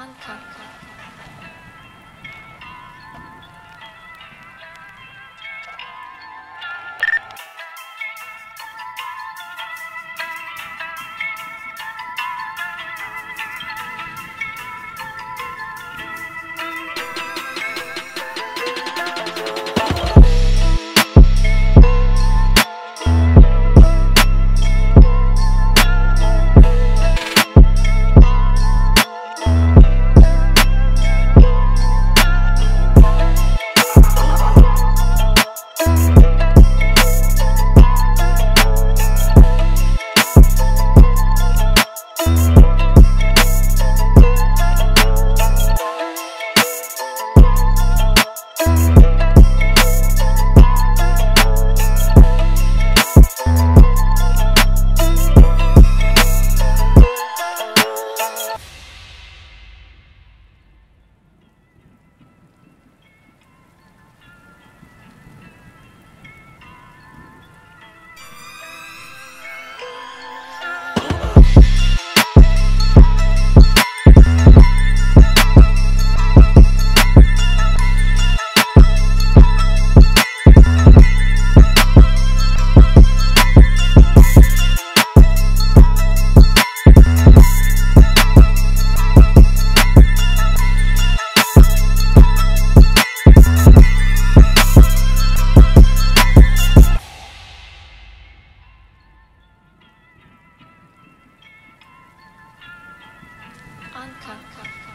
アンカー。Anka. Anka.